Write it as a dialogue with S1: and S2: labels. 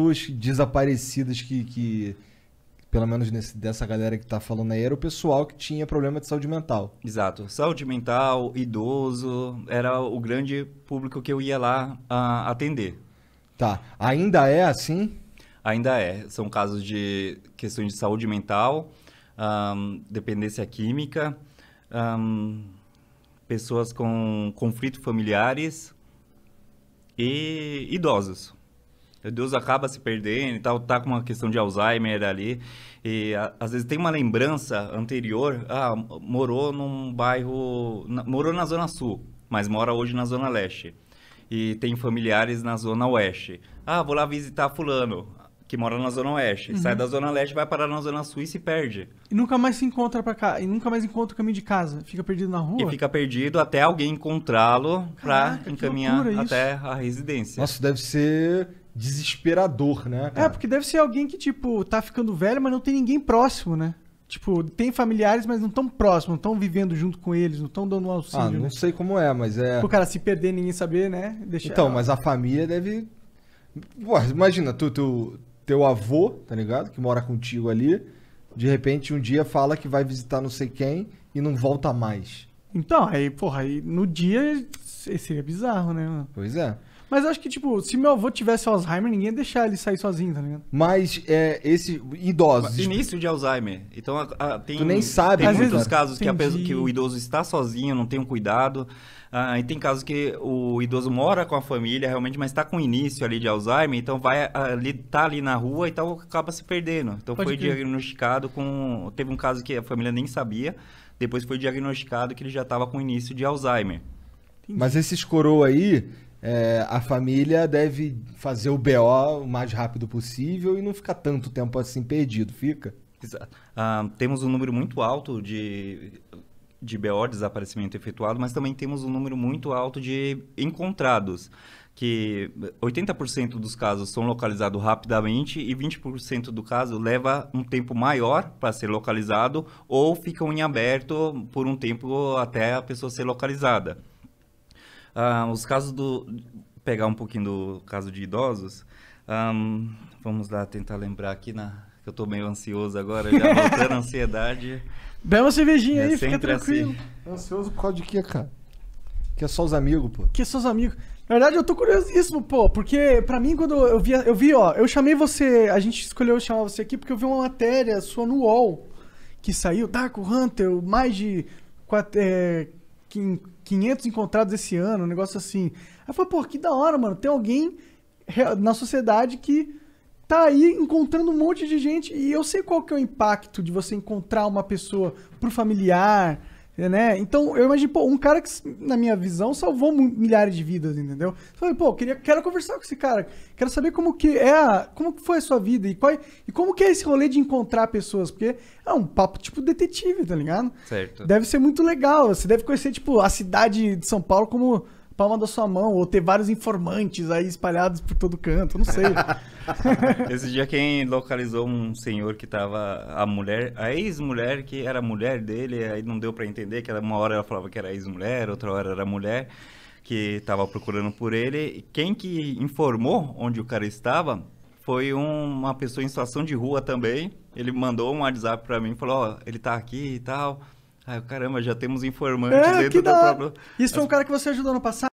S1: pessoas desaparecidas que, que pelo menos nesse, dessa galera que tá falando aí, era o pessoal que tinha problema de saúde mental.
S2: Exato. Saúde mental, idoso, era o grande público que eu ia lá uh, atender.
S1: Tá. Ainda é assim?
S2: Ainda é. São casos de questões de saúde mental, um, dependência química, um, pessoas com conflitos familiares e idosos. Idoso acaba se perdendo e tal, tá com uma questão de Alzheimer ali. E a, às vezes tem uma lembrança anterior, ah, morou num bairro, na, morou na Zona Sul, mas mora hoje na Zona Leste. E tem familiares na Zona Oeste. Ah, vou lá visitar fulano que mora na Zona Oeste. Uhum. Sai da Zona Leste, vai parar na Zona Sul e se perde.
S3: E nunca mais se encontra para cá. E nunca mais encontra o caminho de casa. Fica perdido na rua.
S2: E fica perdido até alguém encontrá-lo para encaminhar até a residência.
S1: Nossa, deve ser desesperador, né? Cara?
S3: É, porque deve ser alguém que, tipo, tá ficando velho, mas não tem ninguém próximo, né? Tipo, tem familiares, mas não tão próximos, não estão vivendo junto com eles, não estão dando um auxílio.
S1: Ah, não
S3: né?
S1: sei como é, mas é.
S3: O cara se perder, ninguém saber, né?
S1: Deixar... Então, mas a família deve. Pô, imagina, tu, tu, teu avô, tá ligado? Que mora contigo ali, de repente um dia fala que vai visitar não sei quem e não volta mais.
S3: Então, aí, porra, aí no dia seria bizarro, né?
S1: Pois é.
S3: Mas eu acho que, tipo, se meu avô tivesse Alzheimer, ninguém ia deixar ele sair sozinho, tá ligado?
S1: Mas é, esse idosos.
S2: Início de Alzheimer. Então a, a, tem.
S1: Tu nem sabe,
S2: Tem muitos casos que, a, que, o idoso está sozinho, não tem um cuidado. Ah, e tem casos que o idoso mora com a família realmente, mas está com início ali de Alzheimer, então vai ali, tá ali na rua e então acaba se perdendo. Então Pode foi diagnosticado com. Teve um caso que a família nem sabia, depois foi diagnosticado que ele já estava com início de Alzheimer.
S1: Mas esses coroa aí, é, a família deve fazer o BO o mais rápido possível e não ficar tanto tempo assim perdido, fica?
S2: Ah, temos um número muito alto de de BO, desaparecimento efetuado, mas também temos um número muito alto de encontrados, que 80% dos casos são localizados rapidamente e 20% do caso leva um tempo maior para ser localizado ou ficam em aberto por um tempo até a pessoa ser localizada. Ah, os casos do... pegar um pouquinho do caso de idosos, um, vamos lá tentar lembrar aqui na... Eu estou meio ansioso agora, já voltando a ansiedade.
S3: Bebe uma cervejinha é aí, fica tranquilo.
S1: Assim. Ansioso por causa de quê, cara? Que é só os amigos, pô.
S3: Que é só os amigos. Na verdade, eu tô curiosíssimo, pô, porque pra mim, quando eu vi, eu vi, ó, eu chamei você, a gente escolheu chamar você aqui porque eu vi uma matéria sua no UOL, que saiu, Dark Hunter, mais de quatro, é, 500 encontrados esse ano, um negócio assim. Aí falei, pô, que da hora, mano, tem alguém na sociedade que tá aí encontrando um monte de gente e eu sei qual que é o impacto de você encontrar uma pessoa pro familiar, né? Então, eu imagino, pô, um cara que, na minha visão, salvou milhares de vidas, entendeu? Eu falei, pô, queria, quero conversar com esse cara, quero saber como que é a, como que foi a sua vida e, qual, e como que é esse rolê de encontrar pessoas, porque é um papo tipo detetive, tá ligado?
S2: Certo.
S3: Deve ser muito legal, você deve conhecer, tipo, a cidade de São Paulo como palma da sua mão, ou ter vários informantes aí espalhados por todo canto, não sei.
S2: Esse dia quem localizou um senhor que tava a mulher, a ex-mulher que era mulher dele, aí não deu para entender que uma hora ela falava que era ex-mulher, outra hora era mulher que estava procurando por ele. Quem que informou onde o cara estava foi um, uma pessoa em situação de rua também. Ele mandou um WhatsApp para mim, falou: "Ó, oh, ele tá aqui e tal". Ai, caramba, já temos informantes é, dentro do
S3: próprio. Isso foi um cara que você ajudou no passado?